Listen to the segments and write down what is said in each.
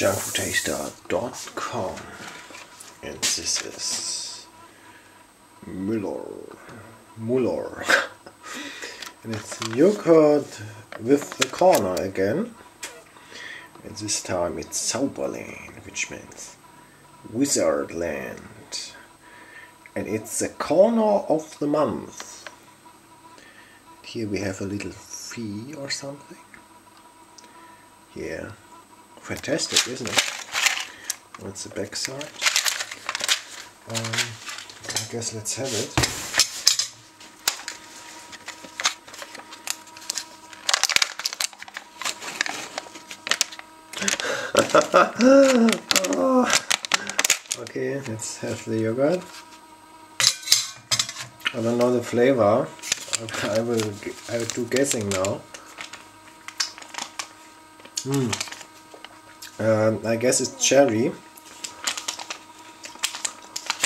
junkfoodtaster.com and this is Müller Muller and it's yogurt with the corner again. And this time it's Zauberland which means Wizardland. And it's the corner of the month. Here we have a little fee or something. Yeah fantastic, isn't it? That's the back side. Um, I guess let's have it. oh. Okay, let's have the yogurt. I don't know the flavor. I will I will do guessing now. Hmm. Um, I guess it's cherry.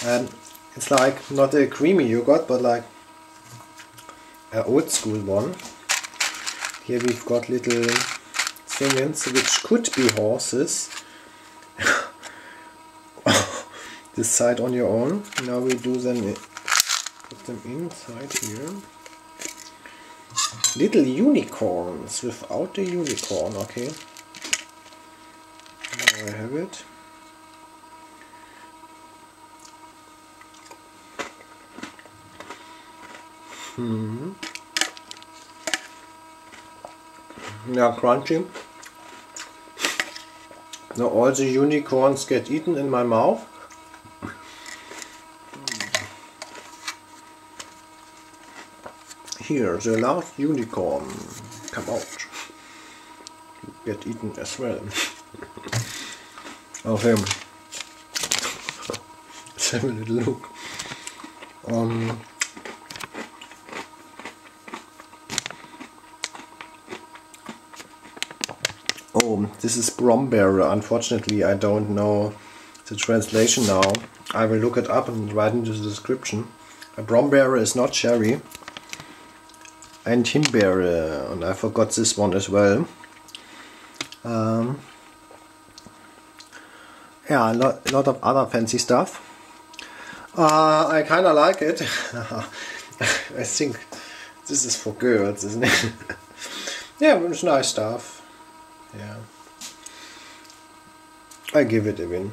And it's like not a creamy yogurt, but like an old school one. Here we've got little things which could be horses. Decide on your own. Now we do them, put them inside here. Little unicorns without the unicorn, okay. I have it. Hmm. Yeah, crunchy. Now all the unicorns get eaten in my mouth. Here, the last unicorn come out. Get eaten as well. Okay. Let's have a little look. Um, oh, this is Brombeer. Unfortunately, I don't know the translation now. I will look it up and write into the description. A Brombeer is not cherry. And Himbeere, and I forgot this one as well. Um, yeah, a lot, lot of other fancy stuff. Uh, I kind of like it. I think this is for girls, isn't it? yeah, it's nice stuff. Yeah. I give it a win.